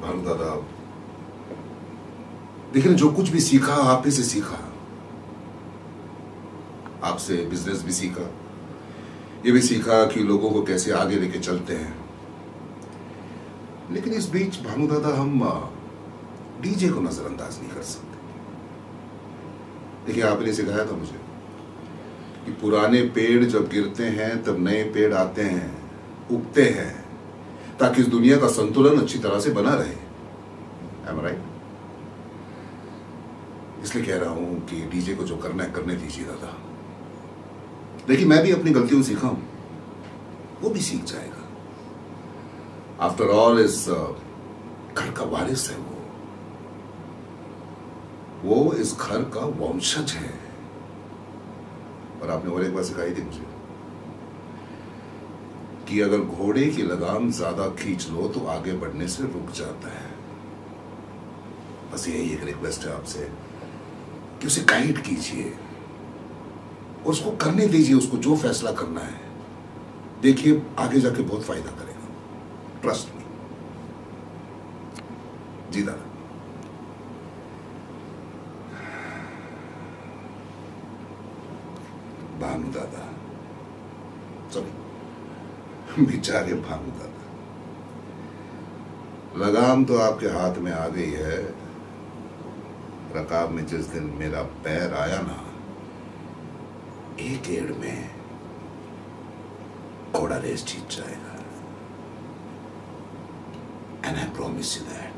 भानु दादा, देखिए जो कुछ भी सीखा आप ही से सीखा। आपसे बिज़नेस भी सीखा। ये भी सीखा कि लोगों को कैसे आगे लेके चलते हैं। लेकिन इस बीच, भानु दादा, हम डीजे को नजरअंदाज नहीं कर सकते। देखिए, आपने सिखाया था मुझे कि पुराने पेड़ जब गिरते हैं, तब नए पेड़ आते हैं, उगते हैं। ताकि इस दुनिया का संतुलन अच्छी तरह से बना रहे। इसलिए कह रहा हूँ कि डीजे को जो करना है, करने दीजिए दादा। देखिए, मैं भी अपनी गलतियों सीखा हूँ। वो भी सीख जाएगा। आफ्टर ऑल इस घर का वारिस है वो। वो इस घर का वंशज है। और आपने और एक बार सिखाई थी मुझे। कि अगर घोड़े की लगाम ज़्यादा खींच लो तो आगे बढ़ने से रुक जाता है। बस यही एक रिक्वेस्ट है आपसे कि उसे गाइड कीजिए। और उसको करने दीजिए, उसको जो फैसला करना है। देखिए, आगे जाके बहुत फ़ायदा करेगा। ट्रस्ट मी जी दादा। भानु दादा। सॉरी बेचारे दादा लगाम तो आपके हाथ में आ गई है। रकाब में जिस दिन मेरा पैर आया ना, एक एड़ में घोड़ा रेस जीत जाएगा। And I promise you that